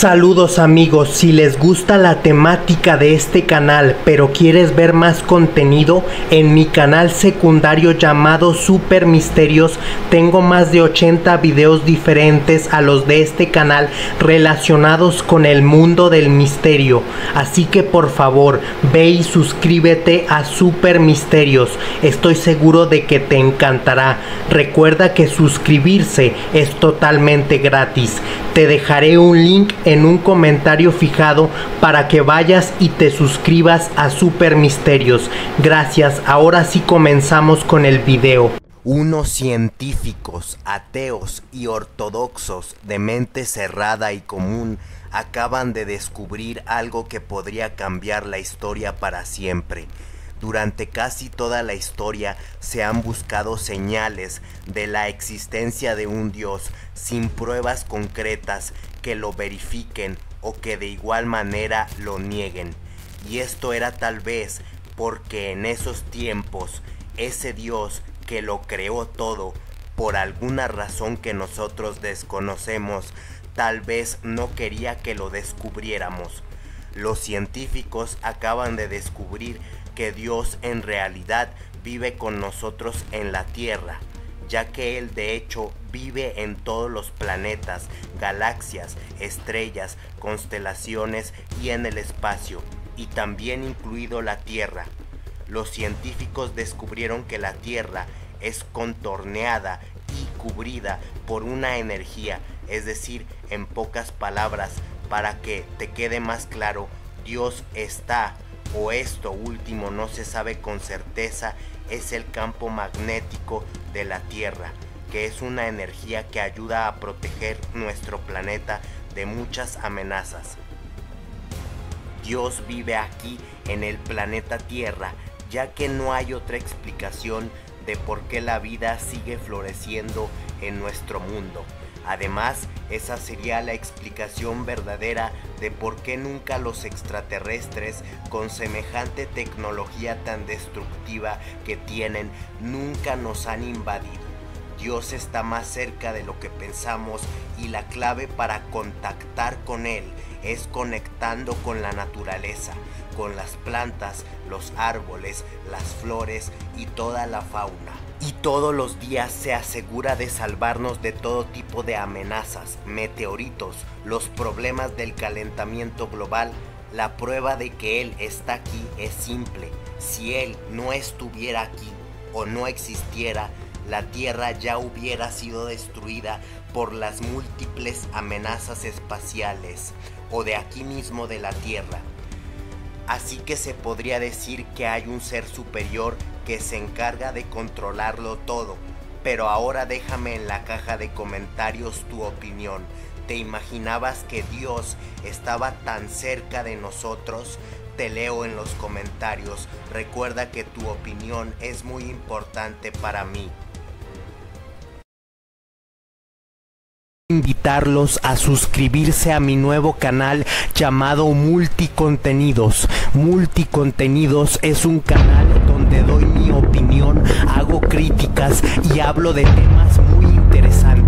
Saludos amigos, si les gusta la temática de este canal pero quieres ver más contenido, en mi canal secundario llamado Super Misterios tengo más de 80 videos diferentes a los de este canal relacionados con el mundo del misterio. Así que por favor ve y suscríbete a Super Misterios, estoy seguro de que te encantará. Recuerda que suscribirse es totalmente gratis. Te dejaré un link en un comentario fijado para que vayas y te suscribas a Super Misterios. Gracias, ahora sí comenzamos con el video. Unos científicos, ateos y ortodoxos de mente cerrada y común acaban de descubrir algo que podría cambiar la historia para siempre. Durante casi toda la historia se han buscado señales de la existencia de un Dios sin pruebas concretas que lo verifiquen o que de igual manera lo nieguen. Y esto era tal vez porque en esos tiempos ese Dios que lo creó todo, por alguna razón que nosotros desconocemos, tal vez no quería que lo descubriéramos. Los científicos acaban de descubrir que Dios en realidad vive con nosotros en la Tierra, ya que Él de hecho vive en todos los planetas, galaxias, estrellas, constelaciones y en el espacio, y también incluido la Tierra. Los científicos descubrieron que la Tierra es contorneada y cubrida por una energía, es decir, en pocas palabras, para que te quede más claro, Dios está o esto último no se sabe con certeza, es el campo magnético de la Tierra, que es una energía que ayuda a proteger nuestro planeta de muchas amenazas. Dios vive aquí en el planeta Tierra, ya que no hay otra explicación de por qué la vida sigue floreciendo en nuestro mundo. Además, esa sería la explicación verdadera de por qué nunca los extraterrestres, con semejante tecnología tan destructiva que tienen, nunca nos han invadido. Dios está más cerca de lo que pensamos y la clave para contactar con Él es conectando con la naturaleza, con las plantas, los árboles, las flores y toda la fauna y todos los días se asegura de salvarnos de todo tipo de amenazas, meteoritos, los problemas del calentamiento global. La prueba de que Él está aquí es simple. Si Él no estuviera aquí o no existiera, la Tierra ya hubiera sido destruida por las múltiples amenazas espaciales o de aquí mismo de la Tierra. Así que se podría decir que hay un ser superior que se encarga de controlarlo todo. Pero ahora déjame en la caja de comentarios tu opinión. ¿Te imaginabas que Dios estaba tan cerca de nosotros? Te leo en los comentarios. Recuerda que tu opinión es muy importante para mí. Invitarlos a suscribirse a mi nuevo canal llamado Multicontenidos. Multicontenidos es un canal donde doy mi opinión, hago críticas y hablo de temas muy interesantes.